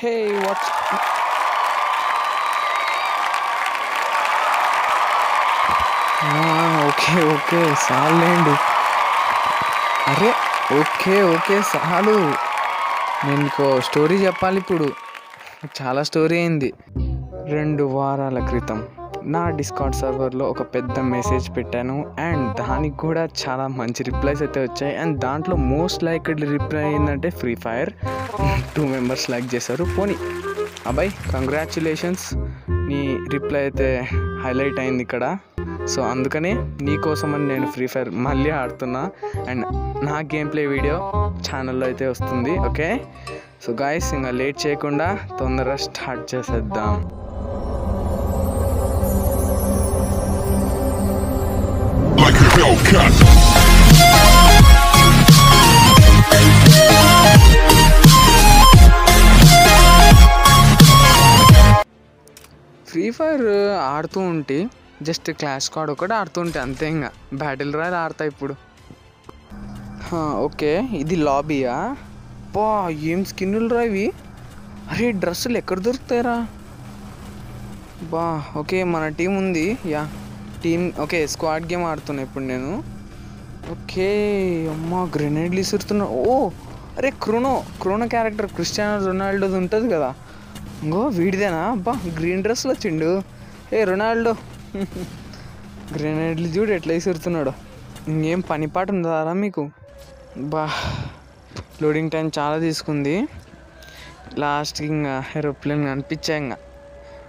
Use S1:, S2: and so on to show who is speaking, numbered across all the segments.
S1: Hey, what's. Okay okay చాలండి. అరే okay okay చాలు. నేను నీకు స్టోరీ చెప్పాలి ఇప్పుడు. చాలా స్టోరీ అయింది. రెండు వారాల క్రితం. నా డిస్కార్డ్ సర్వర్లో ఒక పెద్ద మెసేజ్ పెట్టాను అండ్ దానికి కూడా చాలా మంచి రిప్లైస్ అయితే వచ్చాయి. అండ్ దాంట్లో మోస్ట్ లైక్డ్ రిప్లై ఏంటంటే Free Fire two members like చేశారు. పోనీ. అబ్బాయి కంగ్రాచులేషన్స్ నీ రిప్లై అయితే హైలైట్ అయింది ఇక్కడ. సో అందుకనే నీకోసం అని నేను ఫ్రీ ఫైర్ మళ్ళీ ఆడుతున్నా. అండ్ నా గేమ్ ప్లే వీడియో ఛానల్లో అయితే వస్తుంది ఓకే సో గాయస్ ఇంకా లేట్ చేయకుండా తొందరగా స్టార్ట్ చేసేద్దాం.
S2: Hellcat.
S1: ఫ్రీ ఫైర్ ఆడుతూ ఉంటే జస్ట్ క్లాష్ కార్డ్ ఒకటి ఆడుతుంటే అంతే ఇంకా బ్యాటిల్ రాయల్ ఆడతా ఇప్పుడు. ఓకే ఇది లాబీయా బా ఏం స్కిన్నులు రా ఇవి? అరే డ్రెస్సులు ఎక్కడ దొరుకుతాయరా? బా ఓకే మన టీం ఉంది. Yeah. Team okay squad game ఆడుతున్నా ఇప్పుడు నేను. ఓకే అమ్మ గ్రెనేడ్లు ఇసురుతున్నా ఓ అరే క్రోనో క్రోనో క్యారెక్టర్ క్రిస్టియానో రొనాల్డోది ఉంటుంది కదా. ఇంకో వీడిదేనా? అబ్బా గ్రీన్ డ్రెస్లో వచ్చిండు ఏ రొనాల్డో. గ్రెనేడ్లు చూడు ఎట్లా ఇసురుతున్నాడు ఇంకేం పని పాట ఉందా మీకు? బా లోడింగ్ టైం చాలా తీసుకుంది. లాస్ట్కి ఇంకా ఏరోప్లేన్ అనిపించాయి ఇంకా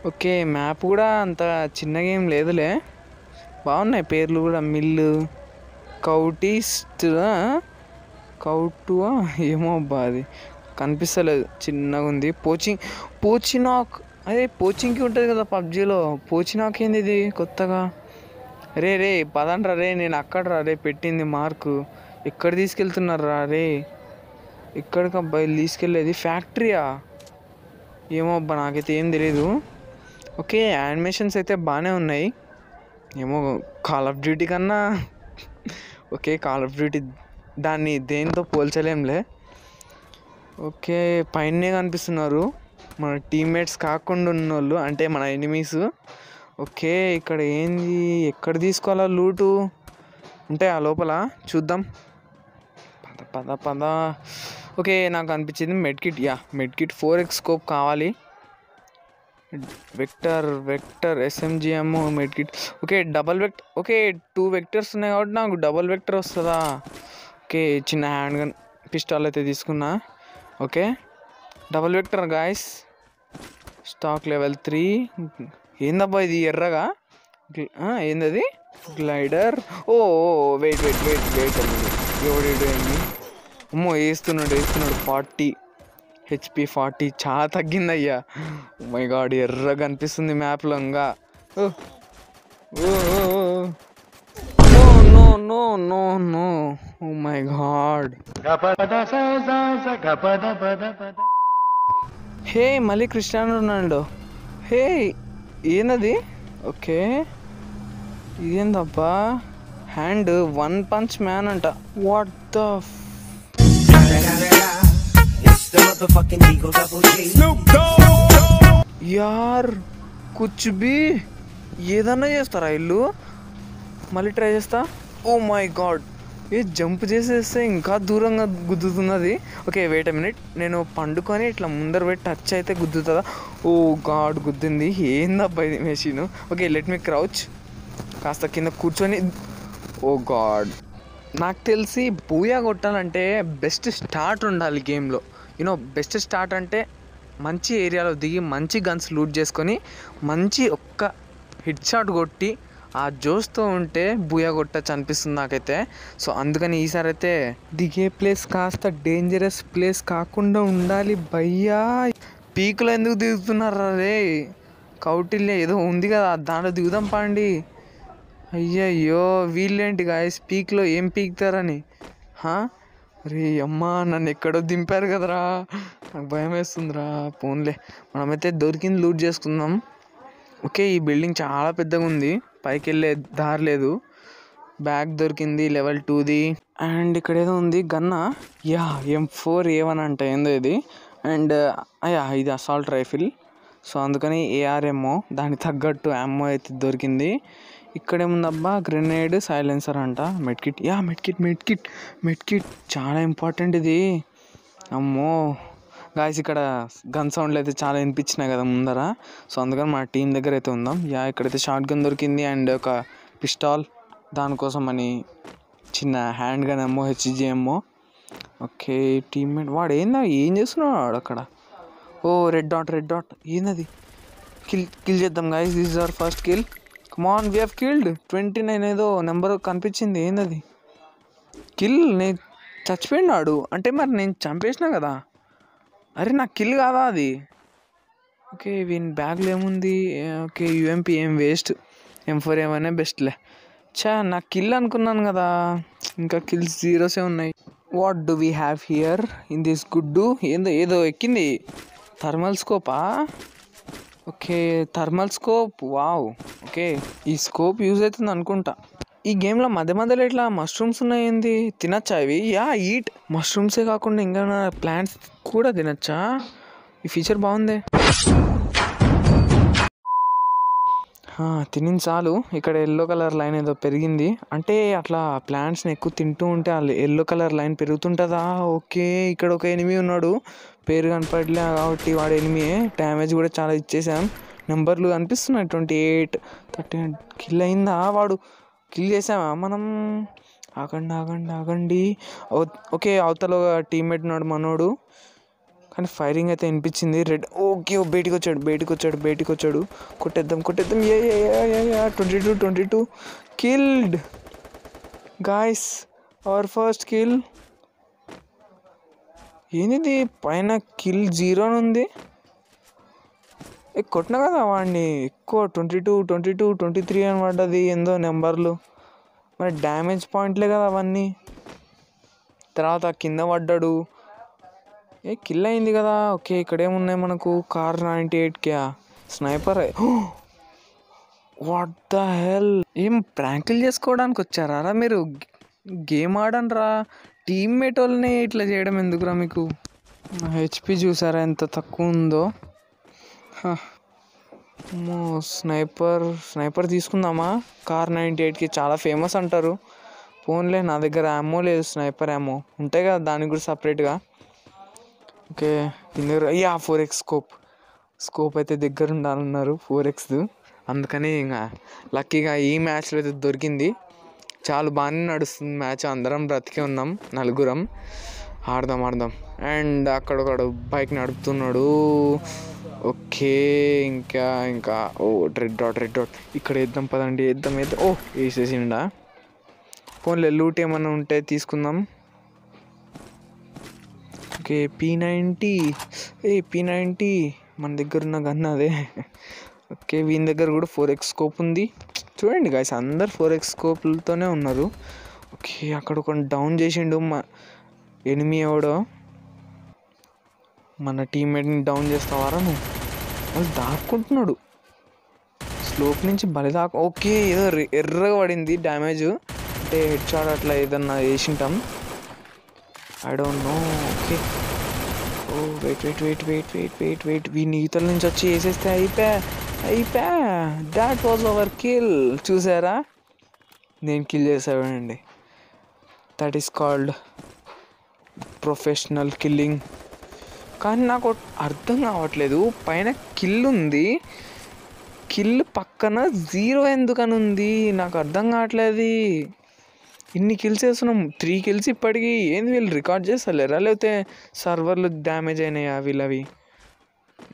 S1: ఓకే మ్యాప్ కూడా అంత చిన్నగా ఏం లేదులే. బాగున్నాయి పేర్లు కూడా. మిల్లు కౌటీస్ట్ కౌటువా? ఏమో అబ్బా అది. కనిపిస్తలేదు. చిన్నగా ఉంది. పోచింగ్ పోచినాక్ అదే పోచింగ్కి ఉంటుంది కదా పబ్జీలో. పోచినాక్ ఏంది ఇది? కొత్తగా. రే రే పదండ్రా రే నేను అక్కడ రా రే పెట్టింది మార్కు. ఎక్కడ తీసుకెళ్తున్నారా రే? ఎక్కడికి అబ్బాయి తీసుకెళ్ళేది ఫ్యాక్టరీయా? ఏమో అబ్బా నాకైతే ఏం తెలియదు ఓకే యానిమేషన్స్ అయితే బాగానే ఉన్నాయి. ఏమో కాల్ ఆఫ్ డ్యూటీ కన్నా ఓకే కాల్ ఆఫ్ డ్యూటీ దాన్ని దేనితో పోల్చలేంలే. ఓకే పైనే కనిపిస్తున్నారు. మన టీమ్మేట్స్ కాకుండా ఉన్నోళ్ళు అంటే మన ఎనిమీస్ ఓకే ఇక్కడ ఏంది ఎక్కడ తీసుకోవాలా లూటు ఉంటే ఆ లోపల చూద్దాం. పద పద పద. ఓకే నాకు అనిపించింది medkit yeah medkit four x scope కావాలి. Vector vector SMGM medkit okay double vector okay two vectors ఉన్నాయి కాబట్టి నాకు డబల్ వెక్టర్ వస్తుందా? ఓకే చిన్న హ్యాండ్ గన్ పిస్టాల్ అయితే తీసుకున్నా. Okay double vector guys stack level three ఏందబ్బా ఇది ఎర్రగా? ఏందది? Glider oh wait wait wait wait ఎవడేడు ఏంది? అమ్మో వేస్తున్నాడు వేస్తున్నాడు ఫార్టీ హెచ్పి ఫార్టీ చాలా తగ్గిందయ్యా. Oh మై గాడ్ ఎర్రగా అనిపిస్తుంది మ్యాప్లో ఇంకా. ఓ no no no no oh my god hey మళ్ళీ క్రిస్టియానో రొనాల్డో. హే ఏందది ఓకే ఇదేందబ్బా? హ్యాండ్ వన్ పంచ్ మ్యాన్ అంట. వాట్ ద యార్ కుచ్ బి ఏదన్నా చేస్తారా ఇల్లు మళ్ళీ ట్రై చేస్తా oh my God A jump చేసేస్తే ఇంకా దూరంగా గుద్దుతున్నది ఓకే వెయిట్ మినిట్ నేను పండుకొని ఇట్లా ముందర పెట్టి టచ్ అయితే గుద్దుతుందా ఓ గాడ్ గుద్దింది ఏందబ్బా ఇది machine okay let me crouch కాస్త కింద కూర్చొని ఓ గాడ్ నాకు తెలిసి బూయా కొట్టాలంటే బెస్ట్ స్టార్ట్ ఉండాలి గేమ్లో యూనో బెస్ట్ స్టార్ట్ అంటే మంచి ఏరియాలో దిగి మంచి గన్స్ లూట్ చేసుకొని మంచి ఒక్క హిట్ షాట్ కొట్టి ఆ జోస్తో ఉంటే బూయా కొట్టచ్చు అనిపిస్తుంది నాకైతే. సో అందుకని ఈసారి అయితే దిగే ప్లేస్ కాస్త డేంజరస్ ప్లేస్ కాకుండా ఉండాలి భయ్యా. పీకులో ఎందుకు దిగుతున్నారా రే? కౌటిల్య ఏదో ఉంది కదా దాంట్లో దిగుదాం పండి. అయ్యయ్యో వీళ్ళేంటి గాయస్ పీక్లో ఏం పీకుతారని? అరే రే అమ్మా నన్ను ఎక్కడో దింపారు కదరా. నాకు భయం వేస్తుందిరా. పోన్లే మనమైతే దొరికింది లూట్ చేసుకుందాం. ఓకే ఈ బిల్డింగ్ చాలా పెద్దగా ఉంది. పైకి వెళ్ళే దారి లేదు. బ్యాగ్ దొరికింది లెవెల్ టూది అండ్ ఇక్కడ ఏదో ఉంది గన్నా. Yeah M four A one అంట ఏందో ఇది. అండ్ అయ్యా ఇది అసాల్ట్ రైఫిల్ సో అందుకని ఏఆర్ఎంఓ దానికి తగ్గట్టు అమ్మో అయితే దొరికింది. ఇక్కడేముందబ్బా? గ్రెనేడ్ సైలెన్సర్ అంట. Medkit. Yeah medkit medkit medkit. చాలా ఇంపార్టెంట్ ఇది. అమ్మో. గాయస్ ఇక్కడ గన్ సౌండ్లు అయితే చాలా వినిపించినాయి కదా ముందర. సో అందుకని మా టీం దగ్గర అయితే ఉందాం. యా ఇక్కడైతే షార్ట్ గన్ దొరికింది అండ్ ఒక పిస్టాల్ దానికోసం అని చిన్న హ్యాండ్ గన్ ఏమో హెచ్జిఎమ్మో ఓకే టీమ్మేట్ వాడు ఏందా? ఏం చేస్తున్నాడు వాడు అక్కడ? Oh red dot red dot ఏందది కిల్ కిల్ చేద్దాం guys this are first kill come on we have killed twenty nine ఏదో నెంబర్ కనిపించింది. ఏందది? కిల్ నేను చచ్చిపోయినాడు. అంటే మరి నేను చంపేసిన కదా? అరే నాకు కిల్ కాదా అది? ఓకే వీని బ్యాగ్లో ఏముంది? ఓకే యూఎంపీ ఏం వేస్ట్ ఎం ఫోర్ ఏమైనా బెస్ట్లే చా నాకు కిల్ అనుకున్నాను కదా. ఇంకా కిల్స్ జీరోసే ఉన్నాయి. What do we have here in this గుడ్డు ఏందో ఏదో ఎక్కింది. Thermal స్కోపా okay thermal scope? Wow. Okay ఈ స్కోప్ యూజ్ అవుతుంది అనుకుంటా. ఈ గేమ్లో మధ్య మధ్యలో ఇట్లా మష్రూమ్స్ ఉన్నాయి తినచ్చా ఇవి? Yeah eat. మష్రూమ్సే కాకుండా ఇంకా ప్లాంట్స్ కూడా తినచ్చా? ఈ ఫీచర్ బాగుంది. తిని చాలు. ఇక్కడ ఎల్లో కలర్ లైన్ ఏదో పెరిగింది. అంటే అట్లా ప్లాంట్స్ని ఎక్కువ తింటూ ఉంటే ఎల్లో కలర్ లైన్ పెరుగుతుంటుందా? ఓకే ఇక్కడ ఒక ఎనిమి ఉన్నాడు. పేరు కనపడలే కాబట్టి వాడు ఎనిమియే డ్యామేజ్ కూడా చాలా ఇచ్చేసాం. నెంబర్లు కనిపిస్తున్నాయి. ట్వంటీ ఎయిట్ థర్టీ కిల్ అయిందా వాడు? కిల్ చేసామా మనం? ఆగండి ఆగండి ఆగండి. ఓకే అవతల టీమ్మేట్ ఉన్నాడు మనోడు. కానీ ఫైరింగ్ అయితే వినిపించింది. రెడ్ ఓకే ఓ బయటికి వచ్చాడు బయటికి వచ్చాడు బయటికి వచ్చాడు. కొట్టేద్దాం కొట్టేద్దాం. ఏ twenty two twenty two killed guys our first kill ఏంది పైన కిల్ జీరో అని ఉంది ఏ కొట్టిన కదా వాడిని ఎక్కువ twenty two twenty two twenty three అని పడ్డది. ఏందో నెంబర్లు. మరి డ్యామేజ్ పాయింట్లే కదా అవన్నీ. తర్వాత కింద పడ్డాడు. ఏ కిల్ అయింది కదా. ఓకే ఇక్కడ ఏమున్నాయి మనకు? కార్ నైంటీ ఎయిట్ క్యా? స్నైపర్. What the hell? ఏం ప్రాంకులు చేసుకోవడానికి వచ్చారా మీరు? గేమ్ ఆడనరా టీమ్మేట్ వాళ్ళని ఇట్లా చేయడం ఎందుకురా మీకు? హెచ్పి చూసారా ఎంత తక్కువ ఉందో? స్నైపర్ స్నైపర్ తీసుకుందామా? కార్ నైంటీ ఎయిట్కి చాలా ఫేమస్ అంటారు. ఫోన్లే నా దగ్గర యామో లేదు స్నైపర్ యామో ఉంటాయి కదా దానికి కూడా సపరేట్గా. ఓకే దీని దగ్గర అయ్యా ఫోర్ ఎక్స్ స్కోప్. స్కోప్ అయితే దగ్గర ఉండాలన్నారు ఫోర్ ఎక్స్ అందుకని ఇంకా లక్కీగా ఈ మ్యాచ్లో అయితే దొరికింది. చాలా బాగానే నడుస్తుంది మ్యాచ్. అందరం బ్రతికే ఉన్నాం నలుగురం. ఆడదాం ఆడదాం. అండ్ అక్కడ ఒకడు బైక్ నడుపుతున్నాడు. ఓకే ఇంకా ఇంకా. Oh red dot red dot. ఇక్కడ వేద్దాం పదండి వేద్దాం వేద్దాం ఓ వేసేసిండా. ఫోన్లో లూట్ ఏమన్నా ఉంటే తీసుకుందాం. ఓకే పీ నైంటీ ఏ పీ నైంటీ మన దగ్గర ఉన్న గన్ అదే. ఓకే వీని దగ్గర కూడా ఫోర్ ఎక్స్ స్కోప్ ఉంది. చూడండి గాయస్ అందరు ఫోర్ ఎక్స్ స్కోప్లతోనే ఉన్నారు. ఓకే అక్కడ ఒక డౌన్ చేసిండు. మా ఎనిమి ఎవడో. మన టీమ్మేట్ని డౌన్ చేస్తావారా నువ్వు? వాళ్ళు దాక్కుంటున్నాడు. స్లోప్ నుంచి బలి దాకా ఓకే ఏదో రె- ఎర్రగా పడింది డ్యామేజ్ అంటే హెడ్ షాట్ అట్లా ఏదన్నా వేసింటాం. I don't know okay. Oh wait wait wait wait wait wait wait వీడిని ఈతల నుంచి వచ్చి వేసేస్తే అయిపోయా? అయిపోయా దాట్ వాజ్ అవర్ కిల్ చూసారా? నేను కిల్ చేసానండి that is called professional killing కానీ నాకు అర్థం కావట్లేదు. పైన కిల్ ఉంది. కిల్ పక్కన జీరో ఎందుకని ఉంది నాకు అర్థం కావట్లేదు. ఇన్ని కిల్స్ వేస్తున్నాం త్రీ కిల్స్ ఇప్పటికీ. ఏంది వీళ్ళు రికార్డ్ చేస్తలేరా? లేకపోతే సర్వర్లు డ్యామేజ్ అయినాయా వీళ్ళవి?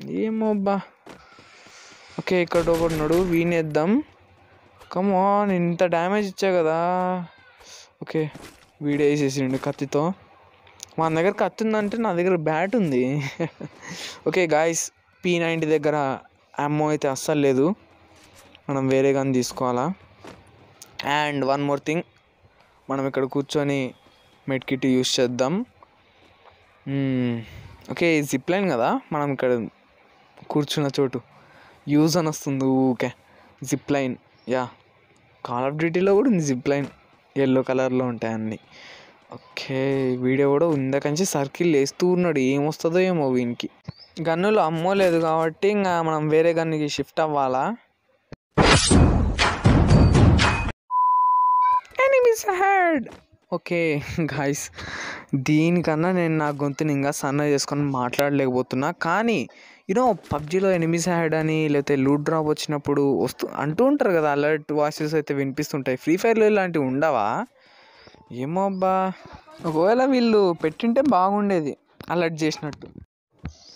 S1: ఏమో అబ్బా. ఓకే ఇక్కడ ఒకడున్నాడు వీనేద్దాం కమాన్ ఇంత డ్యామేజ్ ఇచ్చా కదా. ఓకే వీడియో వేసేసిండు కత్తితో. మన దగ్గర కత్తి ఉందంటే నా దగ్గర బ్యాట్ ఉంది. ఓకే గాయస్ పీ నైంటీ దగ్గర అమ్మో అయితే అస్సలు లేదు. మనం వేరే గన్ తీసుకోవాలా? అండ్ వన్ మోర్ థింగ్ మనం ఇక్కడ కూర్చొని మెడ్కిట్ యూస్ చేద్దాం. Hmm, ఓకే జిప్ లైన్ కదా మనం ఇక్కడ కూర్చున్న చోటు. యూజ్ అని వస్తుంది okay. Zip line yeah. Call of డ్యూటీలో కూడా ఉంది జిప్ లైన్ ఎల్లో కలర్లో ఉంటాయి అన్నీ. ఓకే వీడియో కూడా ఉందకంచి సర్కిల్ వేస్తూ ఉన్నాడు. ఏమొస్తుందో ఏమో వీనికి. గన్నులు అమ్మోలేదు కాబట్టి ఇంకా మనం వేరే గన్నుకి షిఫ్ట్ అవ్వాలా? ఎనిమిస్ హెడ్ ఓకే గాయస్ దీనికన్నా నేను నా గొంతుని ఇంకా సన్న చేసుకొని మాట్లాడలేకపోతున్నా. కానీ యూనో పబ్జీలో ఎనిమిస్ హ్యాడ్ అని లేకపోతే లూట్ డ్రాప్ వచ్చినప్పుడు వస్తూ అంటూ ఉంటారు కదా అలర్ట్ వాయిసెస్ అయితే వినిపిస్తుంటాయి. ఫ్రీ ఫైర్లో ఇలాంటివి ఉండవా? ఏమో అబ్బా. ఒకవేళ వీళ్ళు పెట్టింటే బాగుండేది అలర్ట్ చేసినట్టు.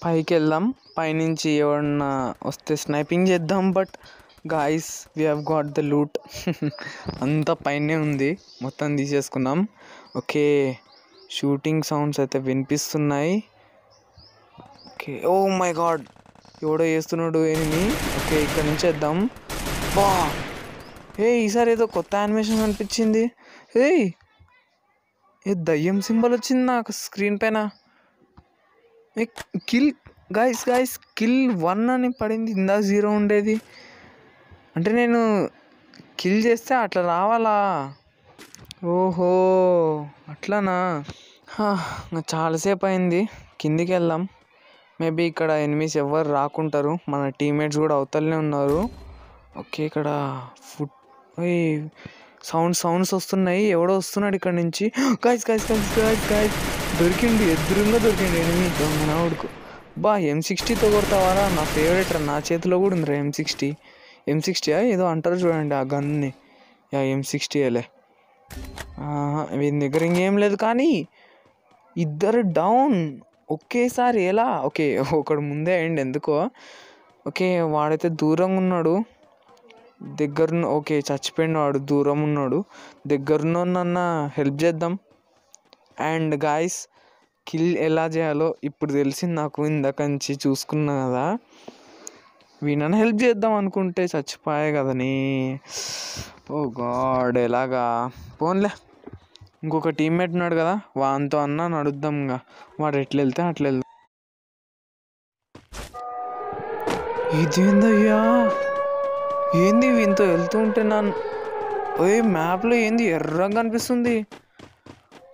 S1: పైకి వెళ్దాం పైనుంచి ఎవరన్నా వస్తే స్నైపింగ్ చేద్దాం but guys we have got the loot అంతా పైనే ఉంది మొత్తం తీసేసుకున్నాం ఓకే షూటింగ్ సౌండ్స్ అయితే వినిపిస్తున్నాయి. ఓకే. ఓ మై గాడ్ ఎవడో చేస్తున్నాడు ఎనిమి ఓకే ఇక్కడ నుంచి వేద్దాం. బా. ఏ ఈసారి ఏదో కొత్త యానిమేషన్ అనిపించింది ఏయ్ ఏ దయ్యం సింబల్ వచ్చింది నాకు స్క్రీన్ పైన. Kill guys guys kill one అని పడింది. ఇందా జీరో ఉండేది. అంటే నేను కిల్ చేస్తే అట్లా రావాలా? ఓహో అట్లానా? ఇంకా చాలాసేపు అయింది. కిందికి వెళ్దాం. మేబీ ఇక్కడ ఎనిమిస్ ఎవరు రాకుంటారు. మన టీమ్మేట్స్ కూడా అవతలనే ఉన్నారు. ఓకే ఇక్కడ ఫుడ్ సౌండ్ సౌండ్స్ వస్తున్నాయి. ఎవడో వస్తున్నాడు ఇక్కడ నుంచి. Guys guys guys guys guys దొరికింది ఎదురుగా దొరికిండు ఎనిమి దొంగన ఉడుకు బా ఎం సిక్స్టీతో కొడతావారా నా ఫేవరెట్ రా. నా చేతిలో కూడా ఉందిరా ఎం సిక్స్టీ ఎం సిక్స్టీ ఏదో అంటారు చూడండి ఆ గన్ని యా ఎం సిక్స్టీ అలే వీని దగ్గర ఇంకేం లేదు కానీ ఇద్దరు డౌన్ ఒకేసారి ఎలా? ఓకే ఒకడు ముందే అయ్యండి ఎందుకో? ఓకే వాడైతే దూరంగా ఉన్నాడు. దగ్గర ఓకే చచ్చిపోయిన వాడు దూరం ఉన్నాడు. దగ్గరనన్న హెల్ప్ చేద్దాం. అండ్ గాయస్ కిల్ ఎలా చేయాలో ఇప్పుడు తెలిసింది నాకు ఇందాక నుంచి చూసుకున్నా కదా. వీణని హెల్ప్ చేద్దాం అనుకుంటే చచ్చిపోయాయి కదని ఓ గాడ్ ఎలాగా? పోన్లే. ఇంకొక టీమ్మేట్ ఉన్నాడు కదా వాంతో అన్న నడుద్దాం ఇంకా వాడు ఎట్లా వెళ్తే అట్లా వెళ్దాం ఇదేందయ్యా? ఏంది ఇంత వెళ్తూ ఉంటే నన్ను? ఏ మ్యాప్లో ఏంది ఎర్రగా కనిపిస్తుంది?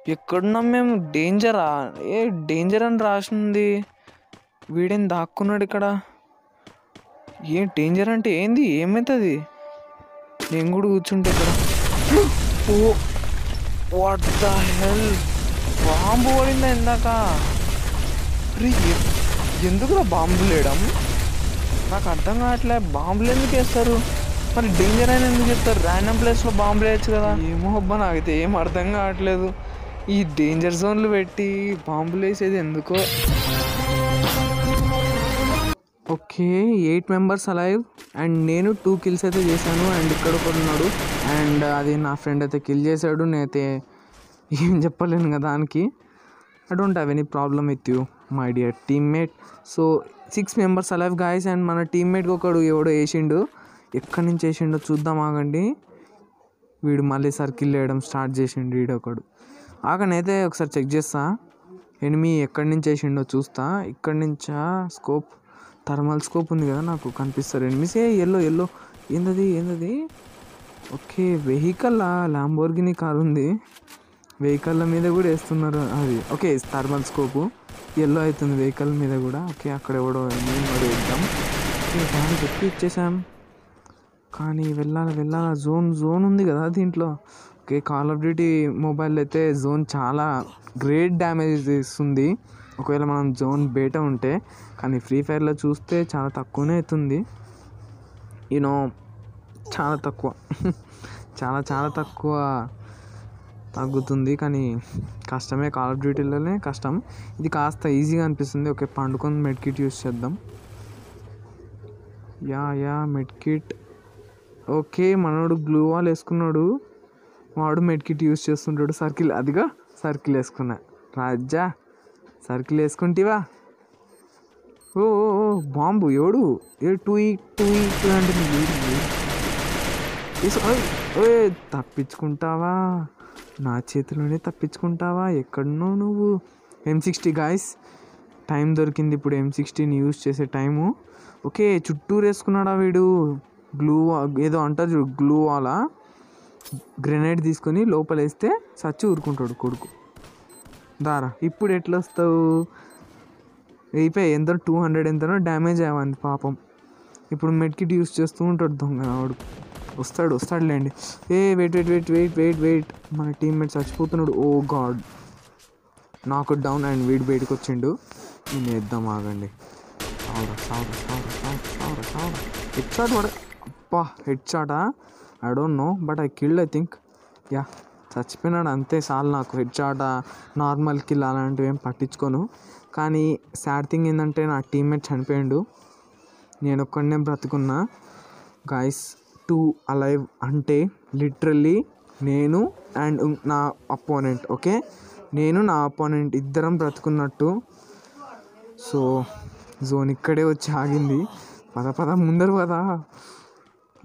S1: ఎక్కడున్నాం మేము? డేంజరా? ఏ డేంజర్ అని రాసింది. వీడేం దాక్కున్నాడు ఇక్కడ? ఏం డేంజర్ అంటే ఏంది? ఏమవుతుంది నేను కూడా కూర్చుంటే ఇక్కడ. Oh! What the hell bomb పడిందా ఇందాక? అరే ఎ- ఎందుకురా బాంబులు వేయడం నాకు అర్థం కావట్లే బాంబులు ఎందుకు వేస్తారు? మరి డేంజర్ అయిన ఎందుకు చెప్తారు? ర్యాండమ్ ప్లేస్లో బాంబులు వేయచ్చు కదా. ఏమో అబ్బా నాకైతే ఏం అర్థం కావట్లేదు. ఈ డేంజర్ జోన్లు పెట్టి బాంబులు వేసేది ఎందుకో? Okay eight members alive. And నేను టూ కిల్స్ అయితే చేశాను. అండ్ ఇక్కడ ఒకడు ఉన్నాడు. అండ్ అది నా ఫ్రెండ్ అయితే కిల్ చేశాడు. నేనైతే ఏం చెప్పలేను కదా దానికి. I don't have any problem with you my dear teammate so six members alive guys and మన టీమ్మేట్ ఒకడు ఎవడో వేసిండు. ఎక్కడి నుంచి వేసిండో చూద్దాం ఆగండి. వీడు మళ్ళీ సర్కిల్ వేయడం స్టార్ట్ చేసిండు వీడు ఒకడు ఆగనైతే ఒకసారి చెక్ చేస్తా. ఎనిమి ఎక్కడి నుంచి వేసిండో చూస్తా. ఇక్కడి నుంచా స్కోప్ థర్మల్ స్కోప్ ఉంది కదా నాకు కనిపిస్తారు మిస్ ఏ ఎల్లో ఎల్లో ఏందది ఏందది? ఓకే వెహికల్ ల్యాంబోర్గిని కార్ ఉంది. వెహికల్ల మీద కూడా వేస్తున్నారు అది. Okay thermal scope. ఎల్లో అవుతుంది వెహికల్ మీద కూడా. ఓకే అక్కడ ఎవడో మేము కూడా వేద్దాం ఓకే దాన్ని చెప్పి ఇచ్చేసాం కానీ వెళ్ళాలి వెళ్ళాలి? జోన్ జోన్ ఉంది కదా దీంట్లో. Okay Call of Duty mobile అయితే జోన్ చాలా గ్రేట్ డ్యామేజ్ ఇస్తుంది ఒకవేళ మనం జోన్ బేట ఉంటే కానీ ఫ్రీ ఫైర్లో చూస్తే చాలా తక్కువనే అవుతుంది. యూనో చాలా తక్కువ. చాలా చాలా తక్కువ తగ్గుతుంది కానీ కష్టమే. కాల్ ఆఫ్ డ్యూటీలోనే కష్టం. ఇది కాస్త ఈజీగా అనిపిస్తుంది. ఓకే పండుకొని మెడ్కిట్ యూస్ చేద్దాం. యా యా మెడ్కిట్ ఓకే మనోడు గ్లూ వాల్ వేసుకున్నాడు. వాడు మెడ్కిట్ యూస్ చేస్తుంటాడు. సర్కిల్ అదిగా సర్కిల్ వేసుకున్నా. రాజా. సర్కిల్ వేసుకుంటివా? ఓ ఓ, బాంబు ఎవడు ఏ టూ ఈ టూ ఈ టూ అంటే నీకు ఓయ్, తప్పించుకుంటావా? నా చేతిలోనే తప్పించుకుంటావా? ఎక్కడున్నావు నువ్వు? ఎం సిక్స్టీ గాయస్ టైం దొరికింది ఇప్పుడు ఎం సిక్స్టీని యూజ్ చేసే టైము ఓకే చుట్టూరు వేసుకున్నాడా వీడు? గ్లూ ఏదో అంటారు చూడు గ్లూ వాలా గ్రెనేడ్ తీసుకొని లోపల వేస్తే సచ్చి ఊరుకుంటాడు కొడుకు. దారా ఇప్పుడు ఎట్లా వస్తావు అయిపోయి ఎంతో టూ హండ్రెడ్ ఎంతనో డ్యామేజ్ అయ్యింది పాపం. ఇప్పుడు మెడ్కిట్ యూస్ చేస్తూ ఉంటాడు దొంగ వాడు. వస్తాడు వస్తాడులేండి ఏ wait wait wait wait wait wait మన టీమ్మేట్ చచ్చిపోతున్నాడు. Oh God. నాకు డౌన్ అండ్ వీడి బయటకు వచ్చిండు నేను వేద్దాం ఆగండి. హెడ్ షాట్ పడ అబ్బా head షాటా I don't know but I killed I think yeah చచ్చిపోయినాడు అంతే చాలు నాకు హెడ్ షాట్ నార్మల్ కిల్ అలాంటివి ఏం పట్టించుకోను. కానీ సాడ్ థింగ్ ఏంటంటే నా టీమ్మేట్ చనిపోయిండు. నేను ఒక్కడనే బ్రతుకున్నా. గాయస్ టూ అలైవ్ అంటే లిటరల్లీ నేను అండ్ నా అపోనెంట్ ఓకే? నేను నా అపోనెంట్ ఇద్దరం బ్రతుకున్నట్టు. సో జోన్ ఇక్కడే వచ్చి ఆగింది. పద పద ముందరు కదా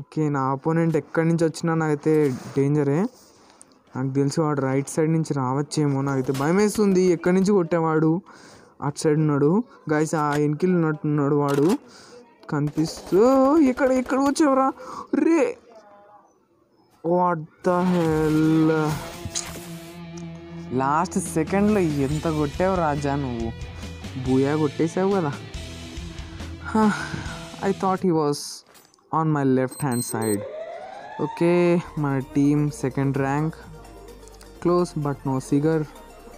S1: ఓకే నా అపోనెంట్ ఎక్కడి నుంచి వచ్చినా నాకైతే డేంజరే నాకు తెలిసి వాడు రైట్ సైడ్ నుంచి రావచ్చేమో. నాకైతే భయం వేస్తుంది ఎక్కడి నుంచి కొట్టేవాడు? అటు సైడ్ ఉన్నాడు. గాయస్ ఆ ఎన్కిల్ ఉన్నట్టున్నాడు వాడు. కనిపిస్తూ ఎక్కడ ఎక్కడ వచ్చేవరా? రే! వాట్ ద హెల్ లాస్ట్ సెకండ్లో ఎంత కొట్టావు రాజా నువ్వు? బూయా కొట్టేసావు కదా. I thought he was on my left hand side okay మన team second rank close but no cigar.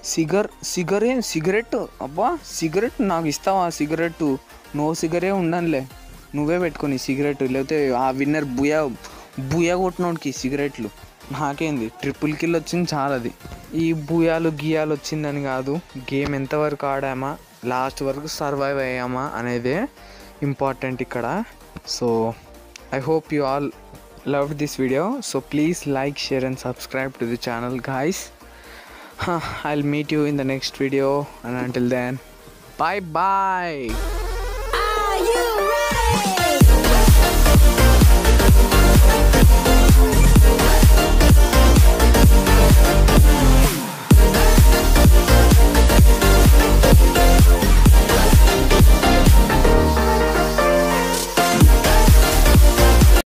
S1: Cigar cigar ఏం? సిగరెట్ అబ్బా సిగరెట్ నాకు ఇస్తావా సిగరెట్ నో సిగరే ఉండనులే. నువ్వే పెట్టుకొని సిగరెట్ లేకపోతే ఆ విన్నర్ బుయా బుయా కొట్టినోడికి సిగరెట్లు. నాకేంది? ట్రిపుల్ కిల్ వచ్చింది చాలా అది. ఈ బుయాలు గియాలు వచ్చిందని కాదు. గేమ్ ఎంతవరకు ఆడామా? లాస్ట్ వరకు సర్వైవ్ అయ్యామా? అనేదే ఇంపార్టెంట్ ఇక్కడ. So I hope you all loved this video so please like share and subscribe to the channel guys. I'll meet you in the next video and until then bye bye